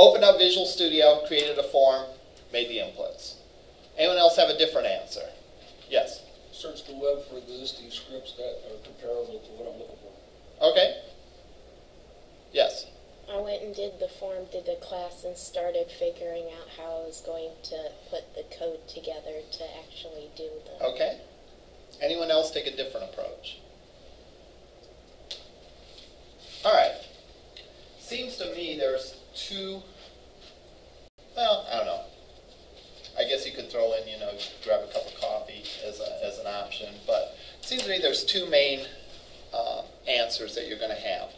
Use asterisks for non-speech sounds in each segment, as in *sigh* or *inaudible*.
Opened up Visual Studio, created a form, made the inputs. Anyone else have a different answer? Yes. Search the web for existing scripts that are comparable to what I'm looking for. Okay. Yes. I went and did the form, did the class, and started figuring out how I was going to put the code together to actually do the. Okay. Anyone else take a different approach? All right. Seems to me there's two. Well, I don't know. I guess you could throw in, you know, grab a cup of coffee as, a, as an option, but it seems to me there's two main uh, answers that you're going to have.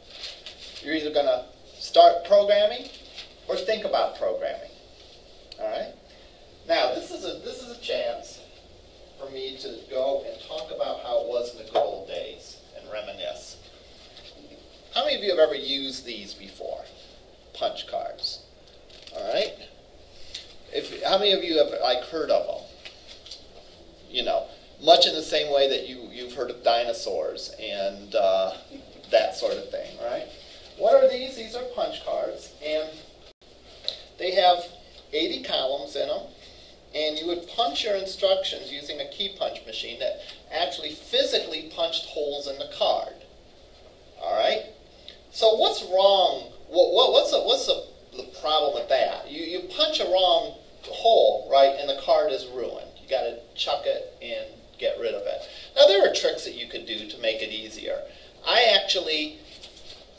You're either going to start programming or think about programming. All right. Now this is a this is a chance for me to go and talk about how it was in the good old days and reminisce. How many of you have ever used these before? Punch cards. All right. If how many of you have like heard of them? You know, much in the same way that you you've heard of dinosaurs and uh, that sort of thing, right? What are these? These are punch cards, and they have 80 columns in them, and you would punch your instructions using a key punch machine that actually physically punched holes in the card. All right. So what's wrong? What, what, what's the, what's the, the problem with that? You you punch a wrong hole, right, and the card is ruined. You got to chuck it and get rid of it. Now there are tricks that you could do to make it easier. I actually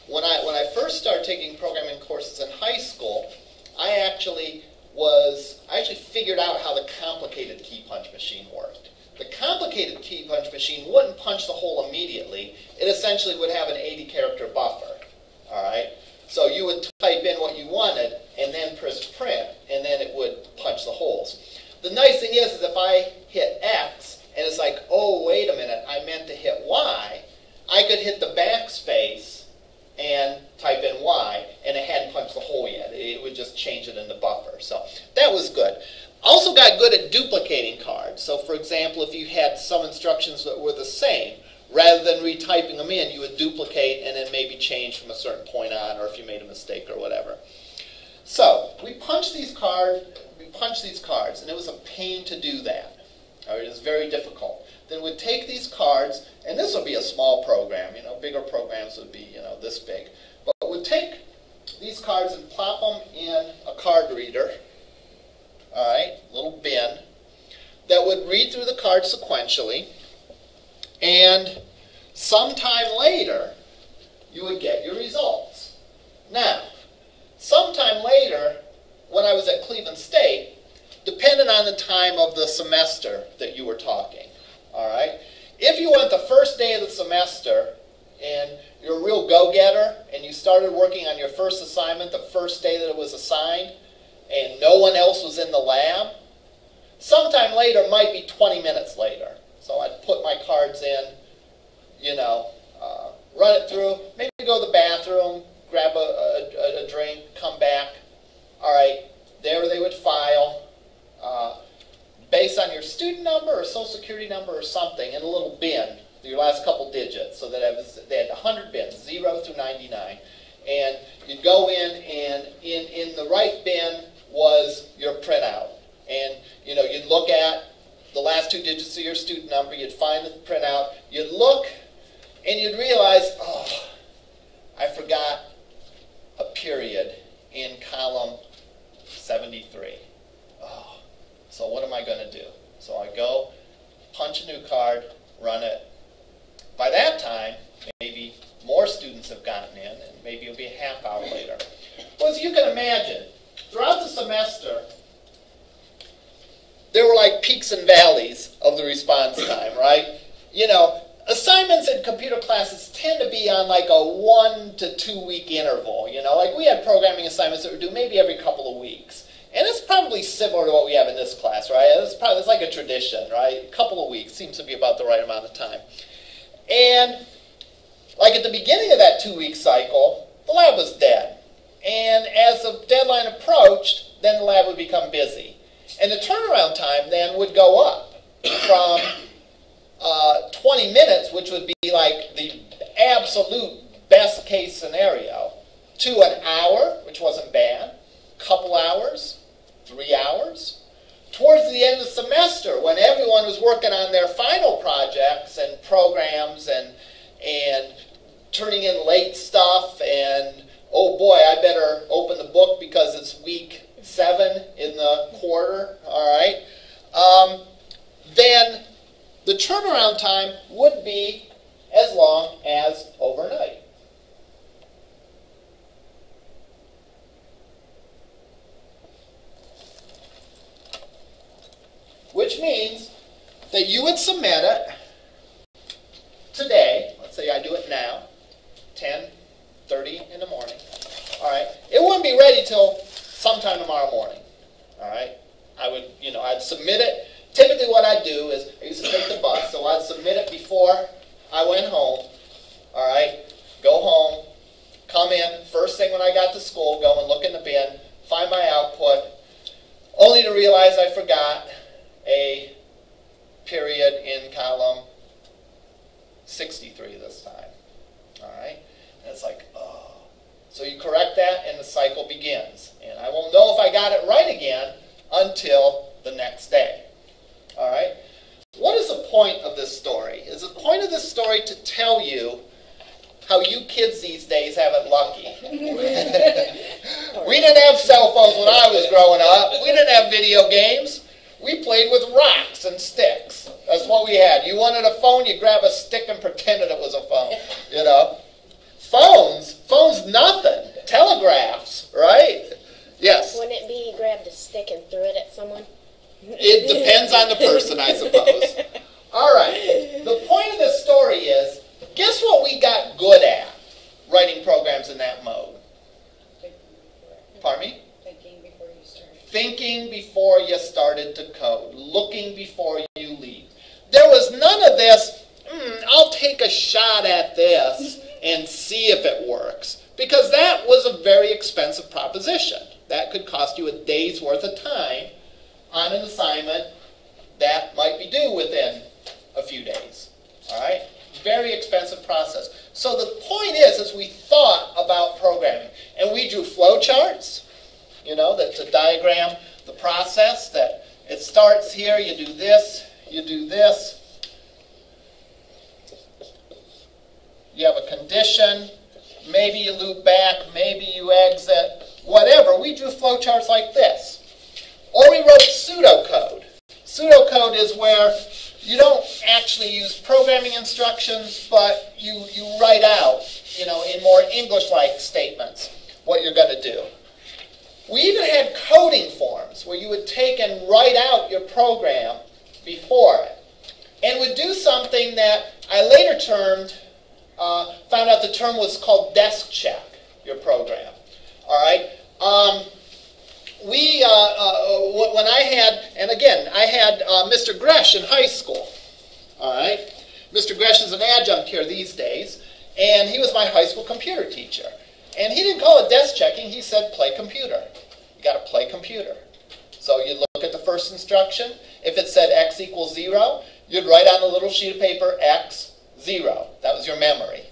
when I when I first started taking programming courses in high school, I actually was I actually figured out how the complicated key punch machine worked. The complicated key punch machine wouldn't punch the hole immediately. It essentially would have an 80 character buffer. All right. So you would type in what you wanted and then press print, and then it would punch the holes. The nice thing is, is if I hit X and it's like, oh wait a minute, I meant to hit Y, I could hit the backspace and type in Y, and it hadn't punched the hole yet. It would just change it in the buffer. So that was good. Also got good at duplicating cards. So for example, if you had some instructions that were the same, rather than retyping them in, you would duplicate and then maybe change from a certain point on, or if you made a mistake or whatever. So we punched these cards. We punched these cards, and it was a pain to do that. It was very difficult then we'd take these cards, and this would be a small program, you know, bigger programs would be, you know, this big. But we'd take these cards and plop them in a card reader, all right, little bin, that would read through the cards sequentially, and sometime later, you would get your results. Now, sometime later, when I was at Cleveland State, depending on the time of the semester that you were talking, all right? If you went the first day of the semester and you're a real go-getter and you started working on your first assignment the first day that it was assigned and no one else was in the lab, sometime later might be 20 minutes later. So I'd put my cards in, you know, uh, run it through, maybe go to the bathroom, grab a, a, a drink, come back. All right, there they would file. Uh, based on your student number or social security number or something in a little bin, your last couple digits. So that was, they had 100 bins, 0 through 99. And you'd go in, and in, in the right bin was your printout. And you know, you'd look at the last two digits of your student number, you'd find the printout, you'd look, and you'd realize, oh, I forgot a period in column 73. So what am I going to do? So I go, punch a new card, run it. By that time, maybe more students have gotten in, and maybe it'll be a half hour later. Well, as you can imagine, throughout the semester, like peaks and valleys of the response time, right? You know, assignments in computer classes tend to be on like a one to two week interval. You know, like we had programming assignments that were due maybe every couple of weeks. And it's probably similar to what we have in this class, right? It's probably it's like a tradition, right? A couple of weeks seems to be about the right amount of time. And like at the beginning of that two week cycle, the lab was dead. And as the deadline approached, then the lab would become busy. And the turnaround time then would go up from uh, 20 minutes, which would be like the absolute best case scenario, to an hour, which wasn't bad, couple hours, three hours. Towards the end of the semester, when everyone was working on their final projects and programs and and turning in late stuff and oh boy, I better open the book because it's week seven in the quarter, all right, um, then the turnaround time would be as long as overnight. Which means that you would submit it today, let's say I do it now, 10, 30 in the morning. All right. It wouldn't be ready till sometime tomorrow morning. All right. I would, you know, I'd submit it. Typically, what I'd do is I used to take the bus, so I'd submit it before I went home. All right. Go home, come in first thing when I got to school, go and look in the bin, find my output, only to realize I forgot a period in column 63 this time. All right. And it's like, oh. So you correct that and the cycle begins. And I won't know if I got it right again until the next day. All right? What is the point of this story? Is the point of this story to tell you how you kids these days have it lucky? *laughs* we didn't have cell phones when I was growing up. We didn't have video games. Played with rocks and sticks. That's what we had. You wanted a phone, you grab a stick and pretended it was a phone. You know? Phones, phones, nothing. Telegraphs, right? Yes. Wouldn't it be you grabbed a stick and threw it at someone? It depends on the person, I suppose. All right. The point of the story is guess what we got good at writing programs in that mode? Pardon me? Thinking before you start. Thinking before you started to code, looking before you leave. There was none of this, mm, I'll take a shot at this and see if it works. Because that was a very expensive proposition. That could cost you a day's worth of time on an assignment that might be due within a few days. All right? Very expensive process. So the point is, is we thought about programming, and we drew flowcharts, you know, that to diagram the process. That it starts here, you do this, you do this. You have a condition. Maybe you loop back. Maybe you exit. Whatever. We drew flowcharts like this. Or we wrote pseudocode. Pseudocode is where you don't actually use programming instructions, but you, you write out, you know, in more English-like statements what you're going to do. We even had coding forms where you would take and write out your program before it. And would do something that I later termed, uh, found out the term was called desk check, your program. All right? Um, we, uh, uh, when I had, and again, I had uh, Mr. Gresh in high school. All right? Mr. Gresh is an adjunct here these days, and he was my high school computer teacher. And he didn't call it desk checking, he said play computer. You got to play computer. So you look at the first instruction. If it said x equals 0, you'd write on a little sheet of paper x, 0. That was your memory.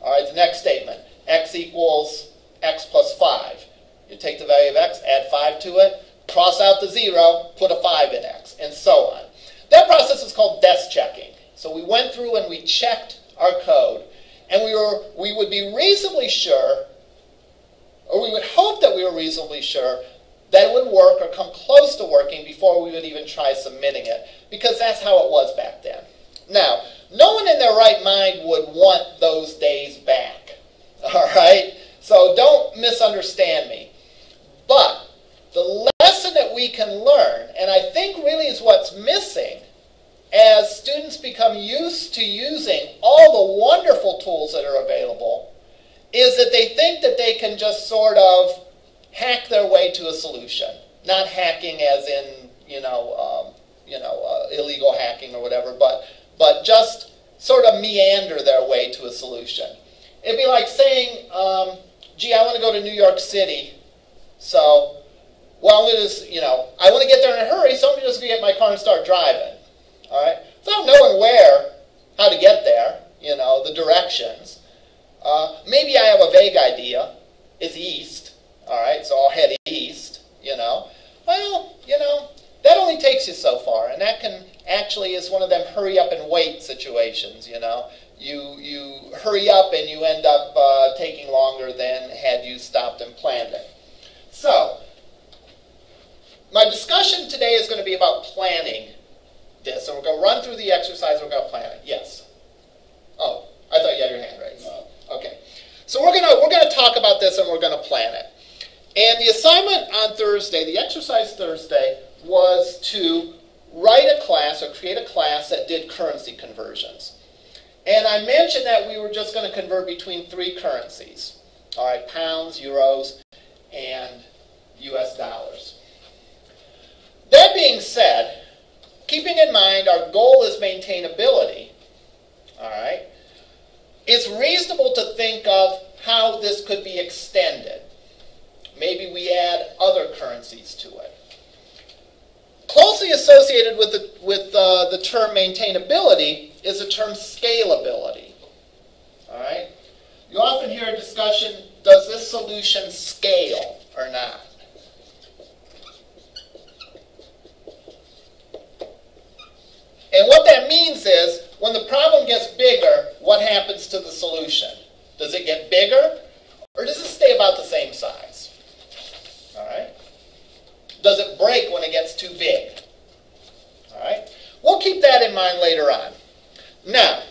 All right, the next statement x equals x plus 5. You take the value of x, add 5 to it, cross out the 0, put a 5 in x, and so on. That process is called desk checking. So we went through and we checked our code, and we, were, we would be reasonably sure, or we would hope that we were reasonably sure, that would work or come close to working before we would even try submitting it, because that's how it was back then. Now, no one in their right mind would want those days back. *laughs* All right? So don't misunderstand me. But the lesson that we can learn, and I think really is what's missing as students become used to using all the wonderful tools that are available, is that they think that they can just sort of hack their way to a solution. Not hacking as in, you know, um, you know, uh, illegal hacking or whatever, but, but just sort of meander their way to a solution. It'd be like saying, um, gee, I want to go to New York City, so, well, I'm going to, you know, I want to get there in a hurry, so I'm just going to get my car and start driving. All right? Without knowing where, how to get there, you know, the directions. Uh, maybe I have a vague idea. It's east. All right, so I'll head east, you know. Well, you know, that only takes you so far, and that can actually is one of them hurry up and wait situations, you know. You, you hurry up and you end up uh, taking longer than had you stopped and planned it. So, my discussion today is going to be about planning this. So we're going to run through the exercise. We're going to plan it. Yes. Oh, I thought you had your hand raised. No. Okay. So we're going to we're going to talk about this and we're going to plan it. And the assignment on Thursday, the exercise Thursday, was to write a class or create a class that did currency conversions. And I mentioned that we were just going to convert between three currencies. All right, pounds, euros, and US dollars. That being said, keeping in mind our goal is maintainability, all right, it's reasonable to think of how this could be extended. Maybe we add other currencies to it. Closely associated with the, with uh, the term maintainability is the term scalability. All right? You often hear a discussion, does this solution scale or not? And what that means is, when the problem gets bigger, what happens to the solution? Does it get bigger, or does it stay about the same size? All right? Does it break when it gets too big? All right? We'll keep that in mind later on. Now,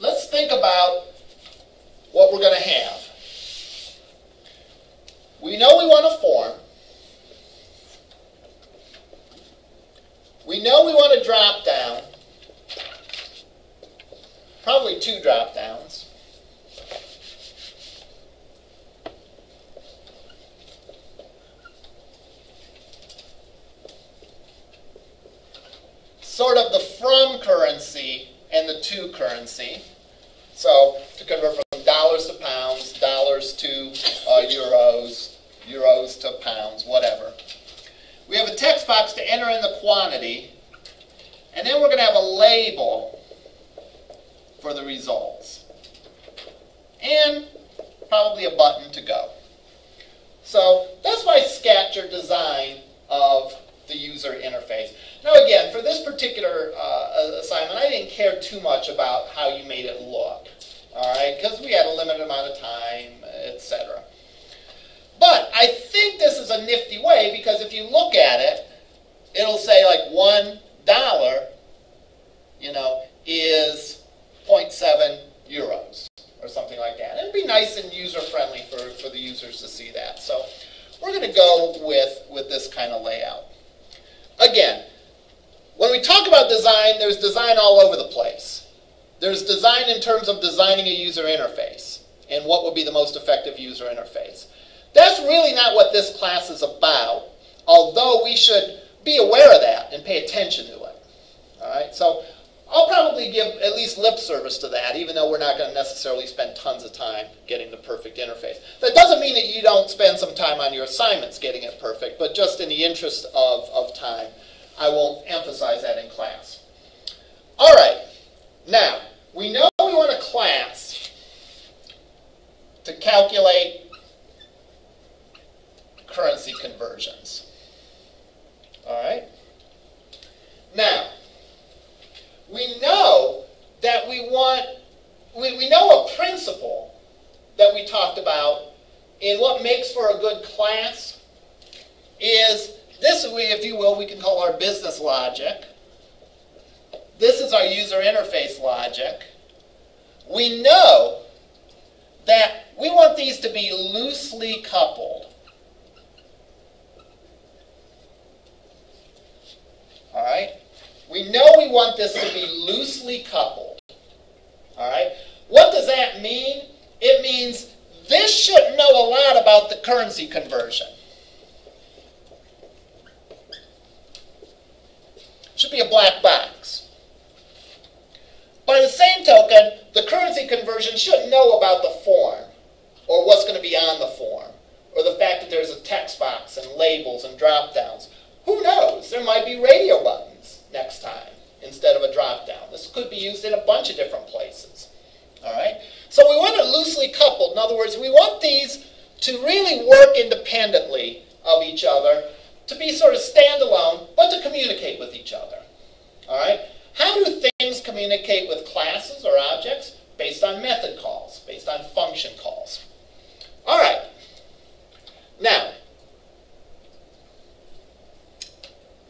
let's think about what we're going to have. We know we want a form. We know we want a drop down. Probably two drop downs. Sort of the from currency and the to currency. So to convert from dollars to pounds, dollars to uh, euros, euros to pounds, whatever. We have a text box to enter in the quantity, and then we're going to have a label for the results. And probably a button to go. So that's my or design of the user interface. Now again, for this particular uh, assignment, I didn't care too much about how you made it look. All right, because we had a limited amount of time, etc. But I think this is a nifty way because if you look at it, it'll say like one dollar, you know, is 0.7 euros or something like that. It'd be nice and user friendly for, for the users to see that. So we're going to go with, with this kind of layout. Again, when we talk about design, there's design all over the place. There's design in terms of designing a user interface and what would be the most effective user interface. That's really not what this class is about, although we should be aware of that and pay attention to it. All right, so I'll probably give at least lip service to that, even though we're not going to necessarily spend tons of time getting the perfect interface. That doesn't mean that you don't spend some time on your assignments getting it perfect, but just in the interest of, of time, I won't emphasize that in class. All right, now, we know we want a class to calculate currency conversions. All right? Now, we know that we want, we, we know a principle that we talked about in what makes for a good class is this, if you will, we can call our business logic. This is our user interface logic. We know that we want these to be loosely coupled. We know we want this to be loosely coupled. All right? What does that mean? It means this should know a lot about the currency conversion. Should be a black box. By the same token, the currency conversion should know about the form, or what's going to be on the form, or the fact that there's a text box and labels and drop downs. Who knows? There might be radio buttons next time instead of a drop down. This could be used in a bunch of different places. All right? So we want it loosely coupled. In other words, we want these to really work independently of each other, to be sort of standalone, but to communicate with each other. All right? How do things communicate with classes or objects? Based on method calls, based on function calls. All right. Now,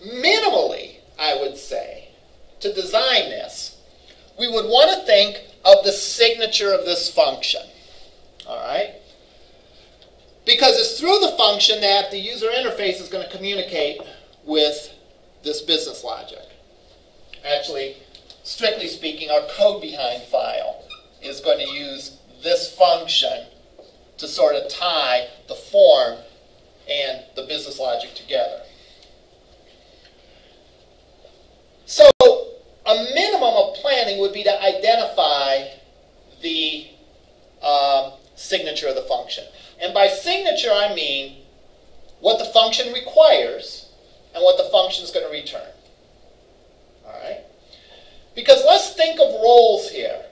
minimally, I would say, to design this, we would want to think of the signature of this function. All right? Because it's through the function that the user interface is going to communicate with this business logic. Actually, strictly speaking, our code behind file is going to use this function to sort of tie the form and the business logic together. So a minimum of planning would be to identify the uh, signature of the function. And by signature, I mean what the function requires and what the function is going to return. All right? Because let's think of roles here.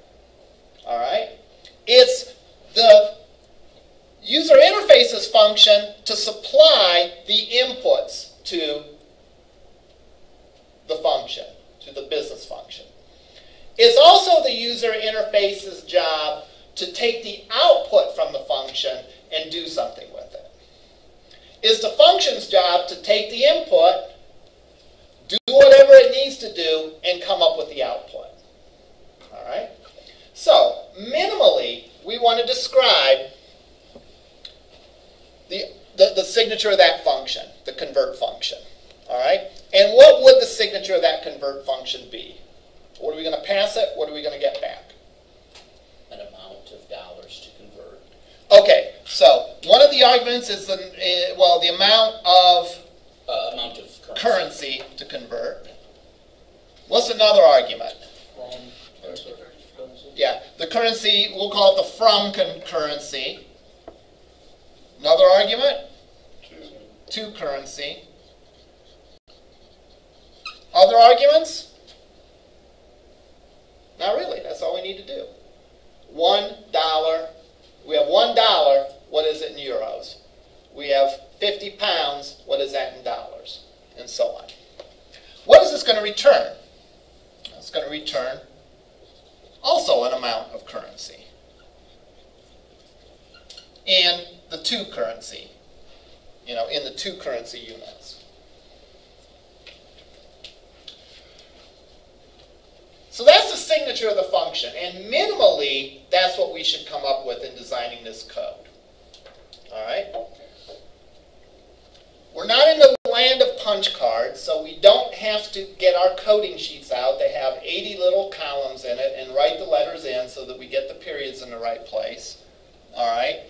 All right? It's the user interface's function to supply the inputs to the function, to the business function. It's also the user interface's job to take the output from the function and do something with it. It's the function's job to take the input, do whatever it needs to do, and come up with the output. All right? So, minimally, we want to describe the, the, the signature of that function, the convert function. All right? And what would the signature of that convert function be? What are we going to pass it? What are we going to get back? an amount of dollars to convert. Okay, so one of the arguments is the, uh, well, the amount of Uh, amount of currency. currency to convert. What's another argument? From, currency. Yeah, the currency, we'll call it the from currency. Another argument? Two. To currency. Other arguments? Not really, that's all we need to do. One dollar, we have one dollar, what is it in euros? We have 50 pounds, what is that in dollars? And so on. What is this going to return? It's going to return also an amount of currency. And the to currency, you know, in the to currency units. So that's the of the function, and minimally, that's what we should come up with in designing this code. All right? We're not in the land of punch cards, so we don't have to get our coding sheets out. They have 80 little columns in it and write the letters in so that we get the periods in the right place. All right?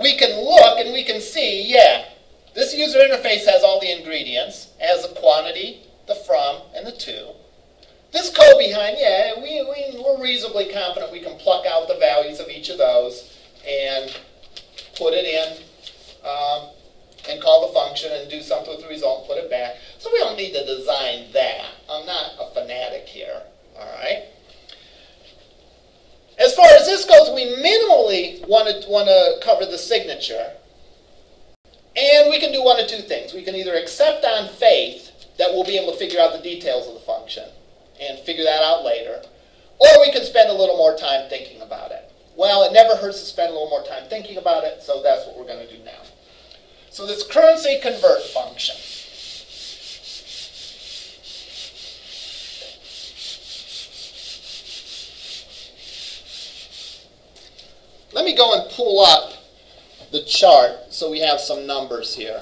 We can look and we can see, yeah, this user interface has all the ingredients, has the quantity, the from, and the to. This code behind, yeah, we, we, we're reasonably confident we can pluck out the values of each of those and put it in um, and call the function and do something with the result and put it back. So we don't need to design that. I'm not a fanatic here, all right? As far as this goes, we minimally want to, want to cover the signature. And we can do one of two things. We can either accept on faith that we'll be able to figure out the details of the function and figure that out later, or we can spend a little more time thinking about it. Well, it never hurts to spend a little more time thinking about it, so that's what we're going to do now. So this currency convert function. Let me go and pull up the chart so we have some numbers here.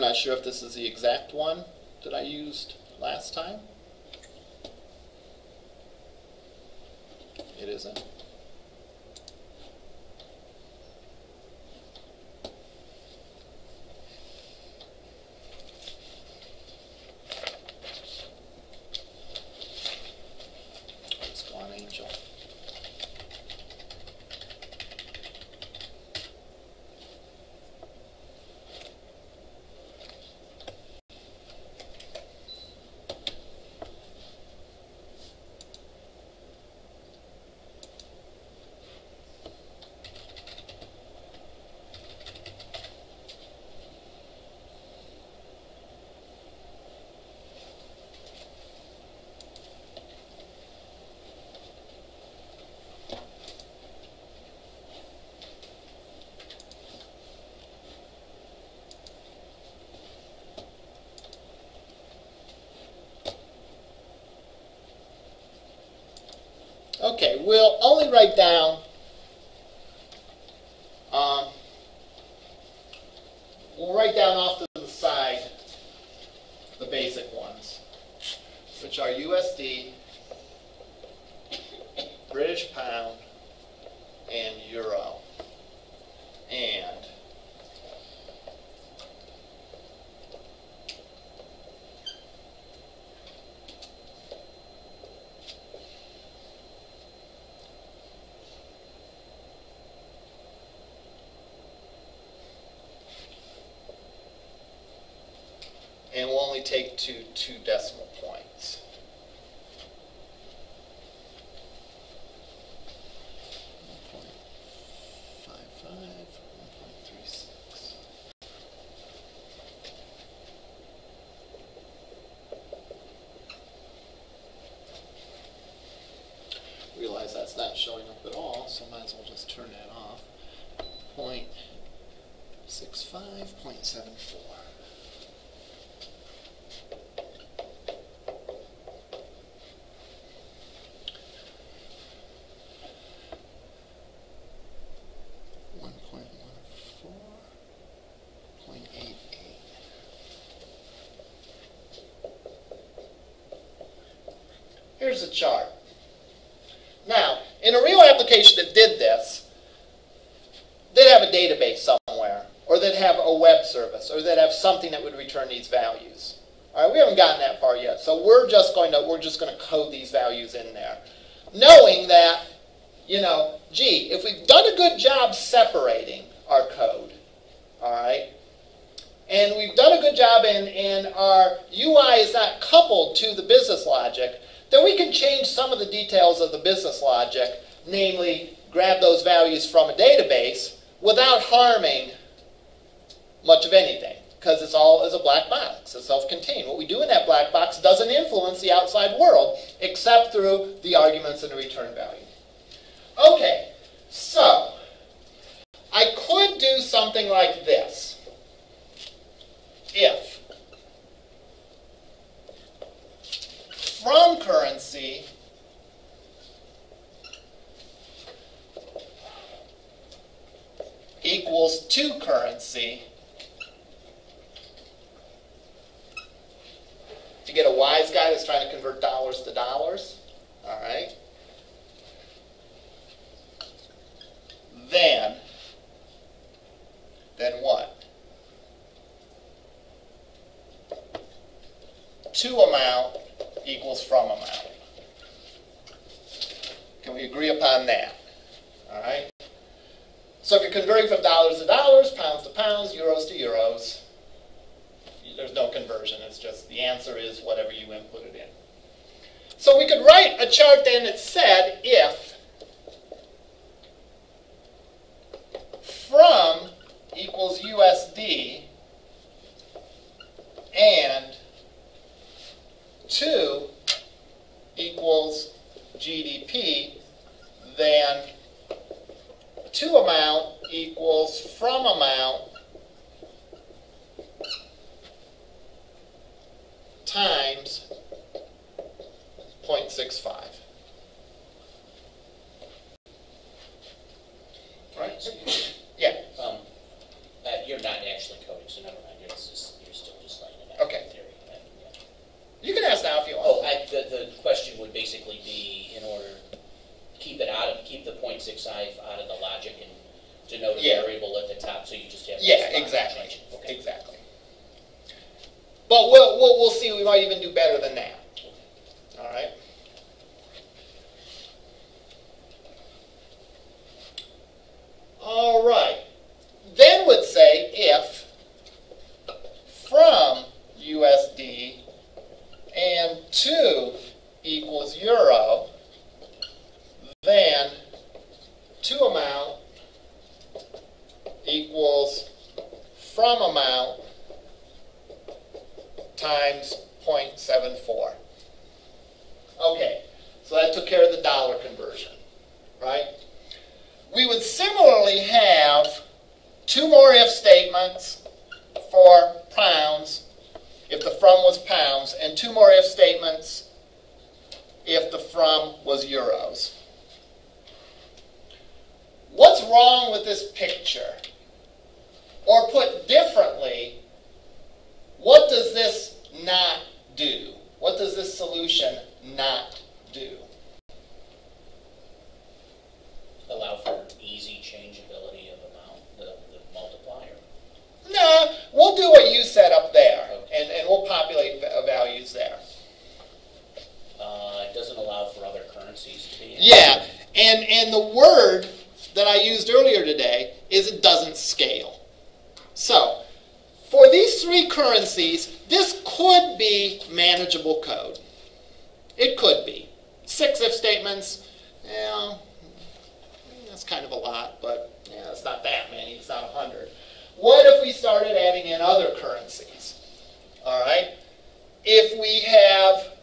Not sure if this is the exact one that I used last time. It isn't. Let's go on Angel. We'll only write down, two decimal points. Realize that's not showing up at all, so might as well just turn that off. 0.65, 0.74. return these values. All right, we haven't gotten that far yet, so we're just going to we're just going to code these values in there, knowing that you know, gee, if we've done a good job separating our code, all right, and we've done a good job and, and our UI is not coupled to the business logic, then we can change some of the details of the business logic, namely grab those values from a database without harming much of anything because it's all as a black box, it's self-contained. What we do in that black box doesn't influence the outside world except through the arguments and the return value. Okay, so I could do something like this. If from currency equals to currency, get a wise guy that's trying to convert dollars to dollars, all right? Then, then what? To amount equals from amount. Can we agree upon that? All right? So if you're converting from dollars to dollars, pounds to pounds, euros to euros, no conversion. It's just the answer is whatever you input it in. So we could write a chart then that said if from equals USD and to equals GBP, then to amount equals from amount times 0.65. Right? So you, yeah. Um, uh, you're not actually coding, so never mind. You're, just, you're still just laying it out okay. in theory. Yeah. You can ask now if you want. Oh, I, the, the question would basically be in order keep it out of keep the 0.65 out of the logic and denote a yeah. variable at the top, so you just have yeah exactly okay. exactly. But we'll, we'll, we'll see, we might even do better than that. All right? All right. Then would say if from USD and to equals euro, then to amount equals from amount times 0.74. Okay, so that took care of the dollar conversion, right? We would similarly have two more if statements for pounds, if the from was pounds, and two more if statements if the from was euros. What's wrong with this picture? Or put differently, what does this not do? What does this solution not do? Allow for easy changeability of amount, the, the multiplier. No, we'll do what you said up there, and, and we'll populate va- values there. Uh, it doesn't allow for other currencies to be. in. Yeah, and, and the word that I used earlier today is it doesn't scale. So, for these three currencies, this could be manageable code. It could be. Six if statements, yeah, that's kind of a lot, but yeah, it's not that many, it's not a hundred. What if we started adding in other currencies? All right? If we have,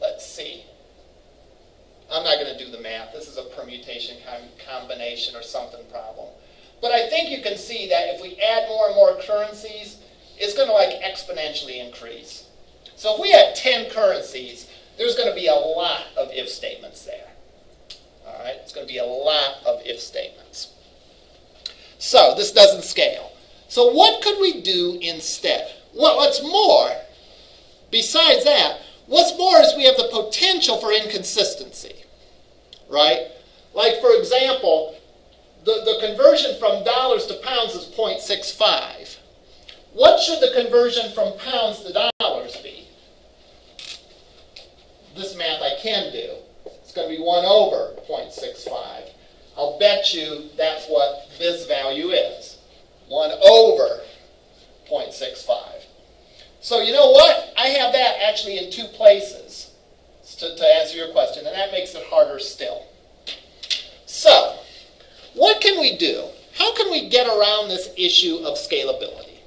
let's see, I'm not going to do the math. This is a permutation com- combination or something problem. But I think you can see that if we add more and more currencies, it's going to like exponentially increase. So if we had 10 currencies, there's going to be a lot of if statements there. All right? It's going to be a lot of if statements. So this doesn't scale. So what could we do instead? Well, what's more, besides that, what's more is we have the potential for inconsistency, right? Like, for example, the, the conversion from dollars to pounds is 0.65. What should the conversion from pounds to dollars be? This math I can do. It's going to be 1 over 0.65. I'll bet you that's what this value is. 1 over 0.65. So you know what? I have that actually in two places to, to answer your question, and that makes it harder still. So, what can we do? How can we get around this issue of scalability?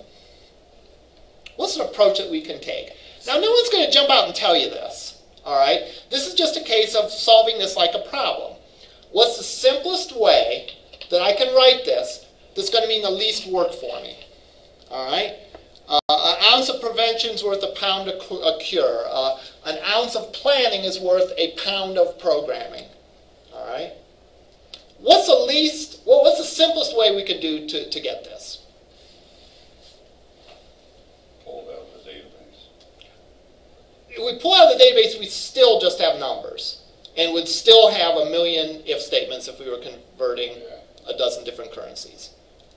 What's an approach that we can take? Now, no one's going to jump out and tell you this, all right? This is just a case of solving this like a problem. What's the simplest way that I can write this that's going to mean the least work for me? All right? Uh, ounce of prevention is worth a pound of cu- a cure. Uh, an ounce of planning is worth a pound of programming. All right? What's the least, well, what's the simplest way we could do to, to get this? Pull out the database. If we pull out the database, we still just have numbers. And would still have a million if statements if we were converting a dozen different currencies.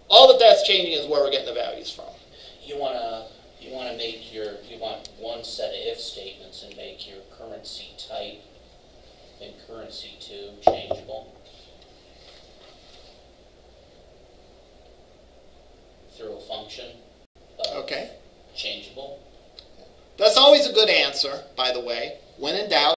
All that that's changing is where we're getting the values from. You wanna, you wanna make your, you want one set of if statements and make your currency type and currency two changeable. Through a function Okay? changeable. That's always a good answer, by the way. When in doubt,